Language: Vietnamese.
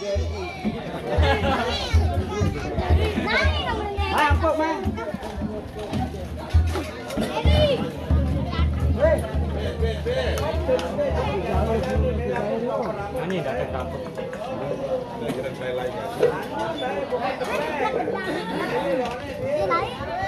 Hai angkut mah. Ini dah tetap. Đi lấy.